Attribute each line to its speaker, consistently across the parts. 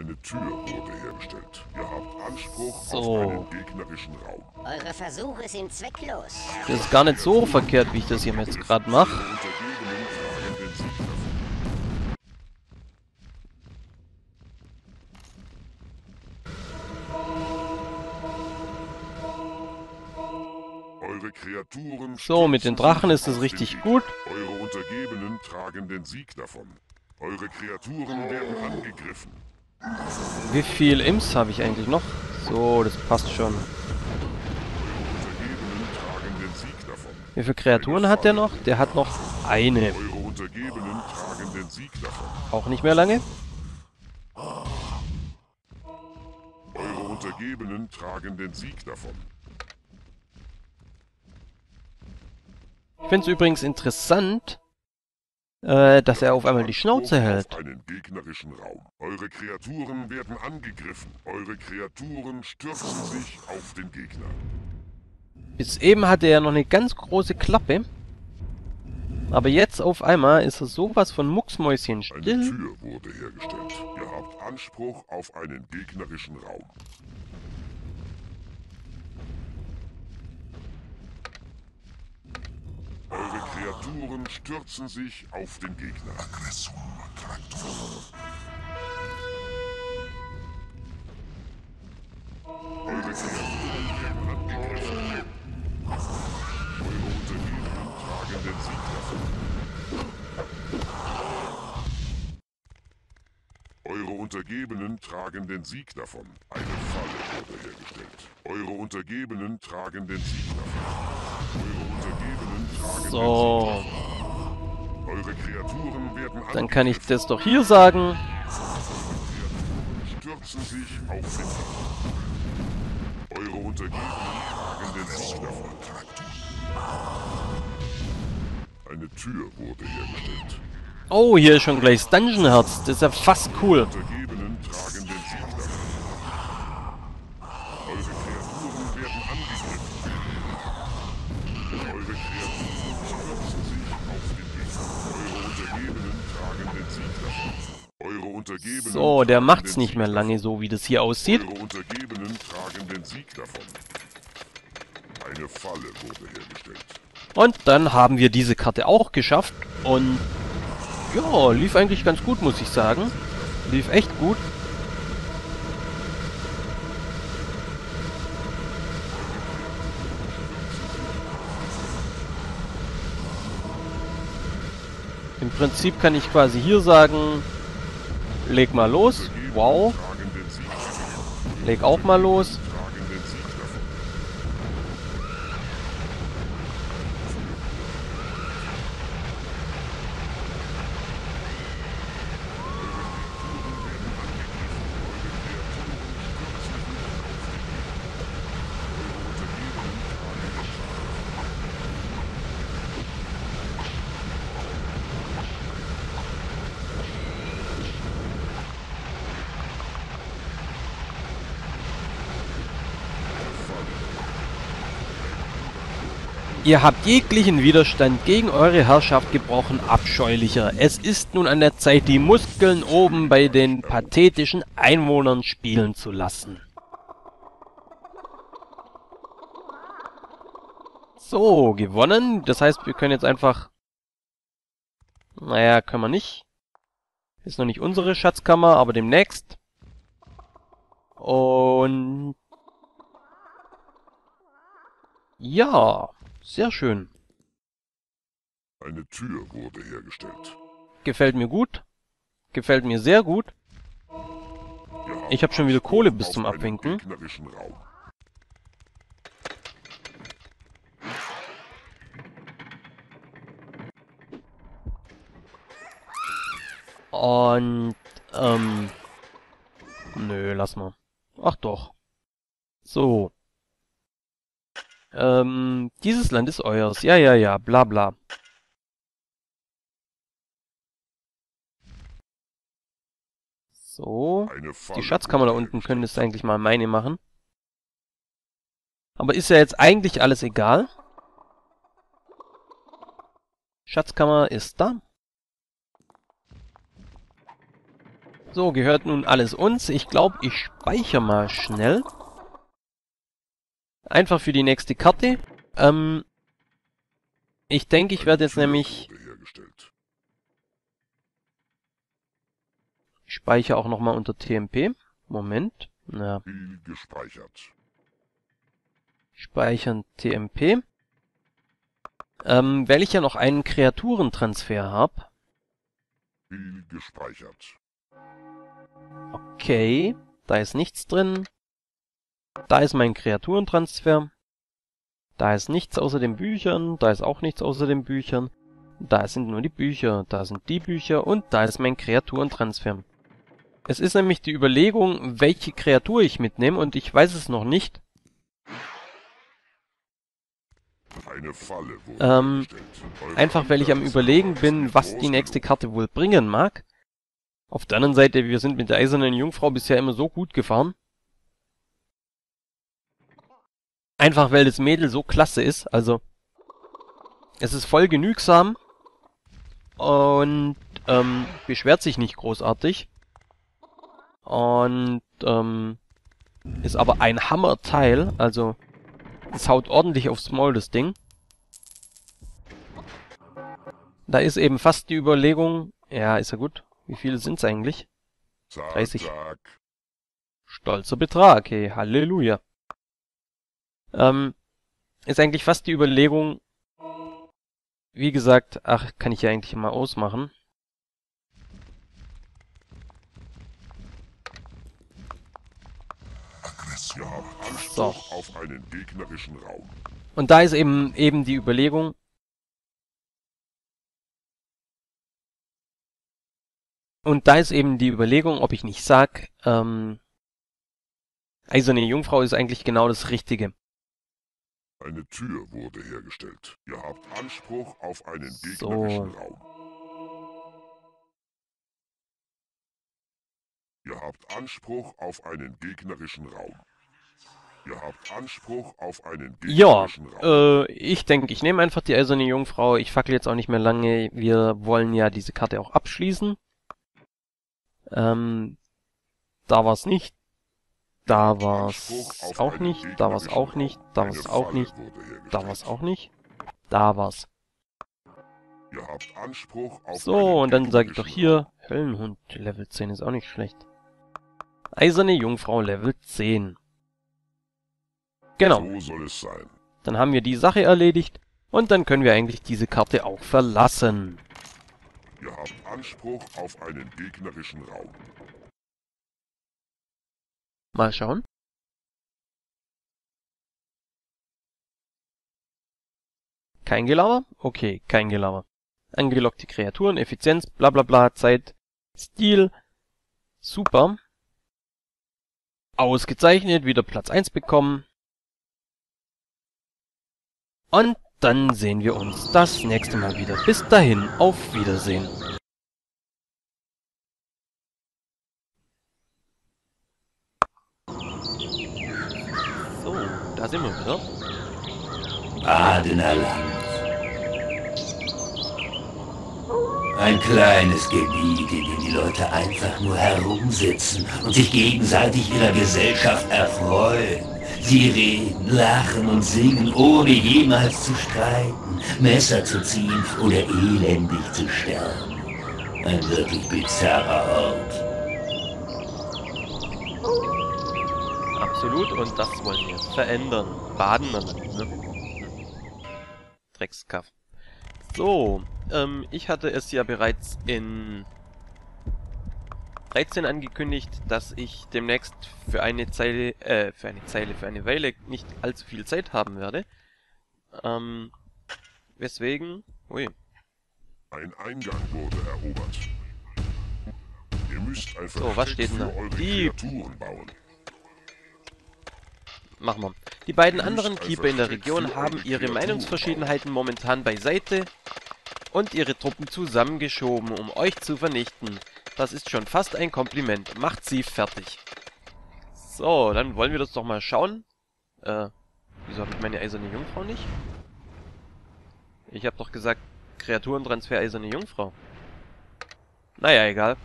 Speaker 1: Eine Tür wurde hergestellt. Ihr habt Anspruch
Speaker 2: So.
Speaker 1: auf einen gegnerischen Raum.
Speaker 3: Eure Versuche sind zwecklos.
Speaker 2: Das ist gar nicht so verkehrt, wie ich das hier jetzt gerade mache.
Speaker 1: Eure Untergebenen tragen den Sieg davon. Eure Kreaturen
Speaker 2: So, mit den Drachen ist es richtig gut.
Speaker 1: Eure Untergebenen tragen den Sieg davon. Eure Kreaturen werden angegriffen.
Speaker 2: Wie viel Imps habe ich eigentlich noch? So, das passt schon. Wie viele Kreaturen hat der noch? Der hat noch eine. Auch nicht mehr lange.
Speaker 1: Eure Untergebenen tragen den Sieg davon.
Speaker 2: Ich finde es übrigens interessant, äh, dass er auf einmal die Schnauze hält.
Speaker 1: Einen gegnerischen Raum. Eure Kreaturen werden angegriffen. Eure Kreaturen stürzen sich auf den Gegner.
Speaker 2: Bis eben hatte er noch eine ganz große Klappe. Aber jetzt auf einmal ist er sowas von Mucksmäuschen
Speaker 1: Eine
Speaker 2: still.
Speaker 1: Tür wurde hergestellt. Ihr habt Anspruch auf einen gegnerischen Raum. Eure Kreaturen stürzen sich auf den Gegner. Eure Kreaturen werden angegriffen. Eure Untergebenen tragen den Sieg davon. Eure Untergebenen tragen den Sieg davon. Eine Falle wurde hergestellt. Eure Untergebenen tragen den Sieg davon. Eure Untergebenen tragen
Speaker 2: So.
Speaker 1: Eure Kreaturen werden
Speaker 2: dann kann ich
Speaker 1: angegriffen.
Speaker 2: das doch hier sagen.
Speaker 1: Eure. Eine Tür wurde hergestellt.
Speaker 2: Oh, hier ist schon gleich das Dungeon Herz. Das ist ja fast cool.
Speaker 1: Eure Kreaturen stürzen sich auf den Gegner. Eure Untergebenen tragen den Sieg davon. Eure Untergebenen
Speaker 2: So, der macht's nicht mehr lange so, wie das hier aussieht.
Speaker 1: Eure Untergebenen tragen den Sieg davon. Eine Falle wurde hergestellt.
Speaker 2: Und dann haben wir diese Karte auch geschafft. Und ja, lief eigentlich ganz gut, muss ich sagen. Lief echt gut. Prinzip kann ich quasi hier sagen, leg mal los. Wow, leg auch mal los.
Speaker 1: Tragen den Sieg davon.
Speaker 2: Ihr habt jeglichen Widerstand gegen eure Herrschaft gebrochen, abscheulicher. Es ist nun an der Zeit, die Muskeln oben bei den pathetischen Einwohnern spielen zu lassen. So, gewonnen. Das heißt, wir können jetzt einfach... Naja, können wir nicht. Ist noch nicht unsere Schatzkammer, aber demnächst. Und... Ja, sehr schön.
Speaker 1: Eine Tür wurde hergestellt.
Speaker 2: Gefällt mir gut. Gefällt mir sehr gut. Ich hab schon wieder Kohle bis zum Abwinken. Und, ähm... Nö, lass mal. Ach doch. So. Ähm, dieses Land ist euers. Ja, ja, ja, bla bla. So. Die Schatzkammer da unten könntest du eigentlich mal meine machen. Aber ist ja jetzt eigentlich alles egal. Schatzkammer ist da. So, gehört nun alles uns. Ich glaube, ich speichere mal schnell. Einfach für die nächste Karte. Ähm, ich denke, ich werde jetzt nämlich... Ich speichere auch nochmal unter TMP. Moment. Na,
Speaker 1: Spiel gespeichert.
Speaker 2: speichern TMP. Ähm, weil ich ja noch einen Kreaturentransfer habe.
Speaker 1: Gespeichert.
Speaker 2: Okay, da ist nichts drin. Da ist mein Kreaturentransfer. Da ist nichts außer den Büchern. Da ist auch nichts außer den Büchern. Da sind nur die Bücher. Da sind die Bücher. Und da ist mein Kreaturentransfer. Es ist nämlich die Überlegung, welche Kreatur ich mitnehme. Und ich weiß es noch nicht. Ähm, Einfach weil ich am überlegen bin, was die nächste. Karte wohl bringen mag. Auf der anderen Seite, wir sind mit der Eisernen Jungfrau bisher immer so gut gefahren. Einfach weil das Mädel so klasse ist, also es ist voll genügsam und ähm, beschwert sich nicht großartig und ähm, ist aber ein Hammerteil, also es haut ordentlich aufs Maul, das Ding. Da ist eben fast die Überlegung, ja, ist ja gut. Wie viele sind's eigentlich?
Speaker 1: Zack,
Speaker 2: 30.
Speaker 1: zack.
Speaker 2: Stolzer Betrag, hey, Halleluja. Ähm, ist eigentlich fast die Überlegung, wie gesagt, ach, kann ich ja eigentlich mal ausmachen.
Speaker 1: Anspruch
Speaker 2: So.
Speaker 1: auf einen gegnerischen Raum.
Speaker 2: Und da ist eben, eben die Überlegung, und da ist eben die Überlegung, ob ich nicht sag, ähm, Eiserne Jungfrau ist eigentlich genau das Richtige.
Speaker 1: Eine Tür wurde hergestellt. Ihr habt Anspruch auf einen
Speaker 2: So.
Speaker 1: gegnerischen Raum. Ihr habt Anspruch auf einen gegnerischen Raum. Ihr habt Anspruch auf einen
Speaker 2: Ja,
Speaker 1: gegnerischen Raum.
Speaker 2: äh, ich denke, ich nehme einfach die Eiserne Jungfrau. Ich fackel jetzt auch nicht mehr lange. Wir wollen ja diese Karte auch abschließen. Ähm, da war's nicht. Da war's auch nicht. Da war's auch nicht. Da war's auch nicht. Da war's auch nicht. Da war's. So, und dann sage ich doch hier, Höllenhund Level 10 ist auch nicht schlecht. Eiserne Jungfrau Level 10. Genau.
Speaker 1: Raum. So soll es sein.
Speaker 2: Dann haben wir die Sache erledigt und dann können wir eigentlich diese Karte auch verlassen.
Speaker 1: Ihr habt Anspruch auf einen gegnerischen Raum.
Speaker 2: Mal schauen. Kein Gelaber? Okay, kein Gelaber. Angelockte Kreaturen, Effizienz, bla bla bla, Zeit, Stil. Super. Ausgezeichnet, wieder Platz 1 bekommen. Und dann sehen wir uns das nächste Mal wieder. Bis dahin, auf Wiedersehen. So, da sind wir wieder.
Speaker 4: Badenerland. Ein kleines Gebiet, in dem die Leute einfach nur herumsitzen und sich gegenseitig ihrer Gesellschaft erfreuen. Sie reden, lachen und singen, ohne jemals zu streiten, Messer zu ziehen oder elendig zu sterben. Ein wirklich bizarrer Ort.
Speaker 2: Absolut, und das wollen wir verändern. Baden dann, ne? Dreckskaff. So, ähm, ich hatte es ja bereits in 13 angekündigt, dass ich demnächst für eine Zeile, äh, für eine Zeile, für eine Weile nicht allzu viel Zeit haben werde. Ähm, weswegen, ui,
Speaker 1: Ein Eingang wurde erobert. Ihr müsst ein
Speaker 2: So, was steht denn da? Die-
Speaker 1: Kreaturen bauen.
Speaker 2: Machen wir. Die beiden anderen
Speaker 1: ein
Speaker 2: Keeper in der Region haben ihre Meinungsverschiedenheiten momentan beiseite und ihre Truppen zusammengeschoben, um euch zu vernichten. Das ist schon fast ein Kompliment. Macht sie fertig. So, dann wollen wir das doch mal schauen. Äh, wieso habe ich meine eiserne Jungfrau nicht? Ich habe doch gesagt, Kreaturentransfer eiserne Jungfrau. Naja, egal.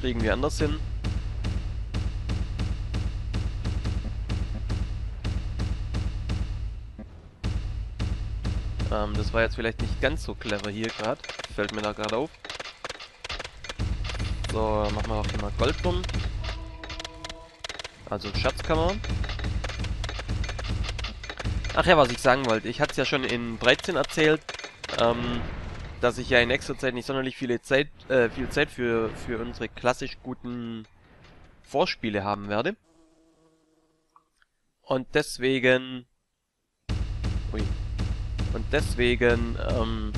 Speaker 2: kriegen wir anders hin. Ähm, das war jetzt vielleicht nicht ganz so clever hier gerade. Fällt mir da gerade auf. So, machen wir auch hier mal Gold drum. Also Schatzkammer. Ach ja, was ich sagen wollte. Ich hatte es ja schon in 13 erzählt, ähm, dass ich ja in nächster Zeit nicht sonderlich viele Zeit, äh, viel Zeit für, für unsere klassisch guten Vorspiele haben werde. Und deswegen... Ui. Und deswegen, ähm,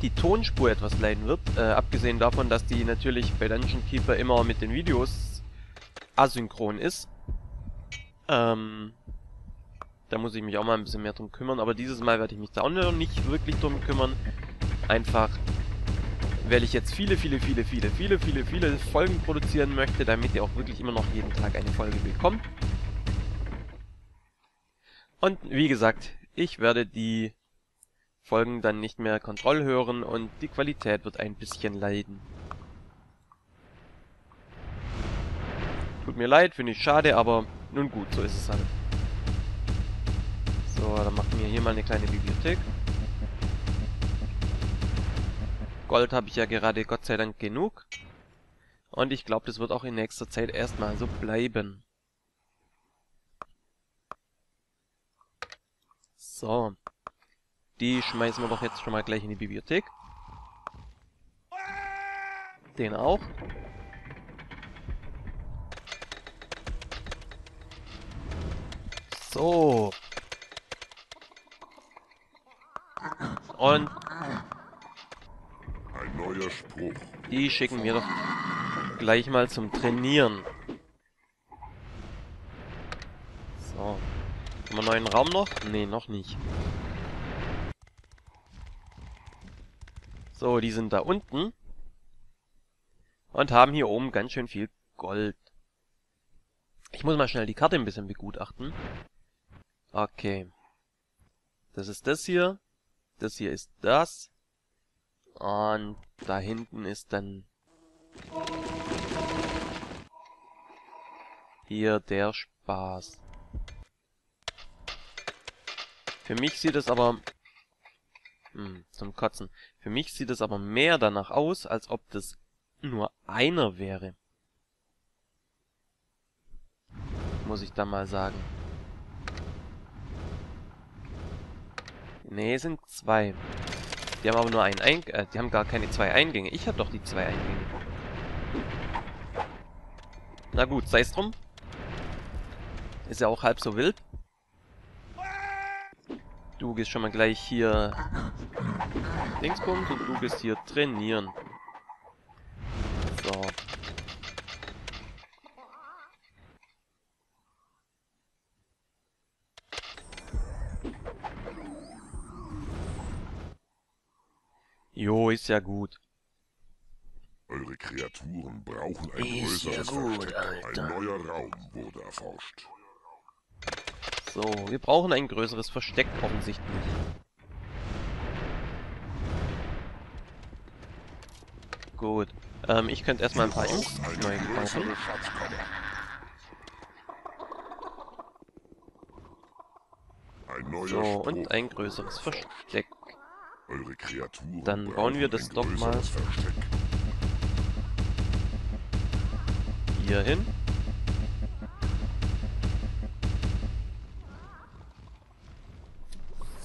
Speaker 2: die Tonspur etwas leiden wird. Äh, abgesehen davon, dass die natürlich bei Dungeon Keeper immer mit den Videos asynchron ist. Ähm, da muss ich mich auch mal ein bisschen mehr drum kümmern. Aber dieses Mal werde ich mich da auch nicht wirklich drum kümmern. Einfach, weil ich jetzt viele, viele, viele, viele, viele, viele, viele Folgen produzieren möchte, damit ihr auch wirklich immer noch jeden Tag eine Folge bekommt. Und wie gesagt, ich werde die Folgen dann nicht mehr Kontroll hören und die Qualität wird ein bisschen leiden. Tut mir leid, finde ich schade, aber nun gut, so ist es halt. So, dann machen wir hier mal eine kleine Bibliothek. Gold habe ich ja gerade Gott sei Dank genug. Und ich glaube, das wird auch in nächster Zeit erstmal so bleiben. So. Die schmeißen wir doch jetzt schon mal gleich in die Bibliothek. Den auch. So. Und
Speaker 1: Ein neuer Spruch.
Speaker 2: die schicken wir doch gleich mal zum Trainieren. So. Haben wir einen neuen Raum noch? Nee, noch nicht. So, die sind da unten. Und haben hier oben ganz schön viel Gold. Ich muss mal schnell die Karte ein bisschen begutachten. Okay. Das ist das hier. Das hier ist das. Und da hinten ist dann hier der Spaß. Für mich sieht es aber hm, zum Kotzen. Für mich sieht es aber mehr danach aus, als ob das nur einer wäre. Muss ich da mal sagen. Nee, sind zwei. Die haben aber nur einen Eingang. Äh, die haben gar keine zwei Eingänge. Ich habe doch die zwei Eingänge. Na gut, sei es drum. Ist ja auch halb so wild. Du gehst schon mal gleich hier Dingsbums und du gehst hier trainieren. So. Jo, ist ja gut.
Speaker 1: Eure Kreaturen brauchen ein
Speaker 4: Ist ja
Speaker 1: größeres
Speaker 4: gut,
Speaker 1: Versteck.
Speaker 4: Alter.
Speaker 1: Ein neuer Raum wurde erforscht.
Speaker 2: So, wir brauchen ein größeres Versteck offensichtlich. Gut. Ähm, ich könnte erstmal ein paar Imps neu kaufen. So, und ein größeres. Versteck. Dann bauen wir das doch mal. Hier hin.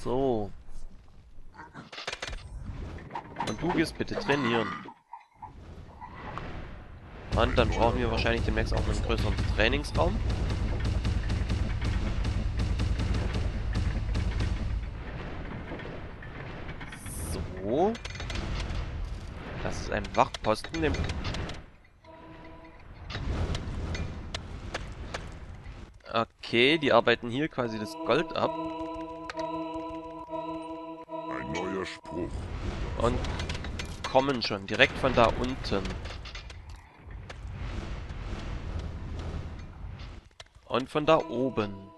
Speaker 2: So. Und du gehst bitte trainieren. Und dann brauchen wir wahrscheinlich demnächst auch einen größeren Trainingsraum. So. Das ist ein Wachposten, den Okay, die arbeiten hier quasi das Gold ab
Speaker 1: Ein neuer Spruch.
Speaker 2: und kommen schon direkt von da unten. Und von da oben.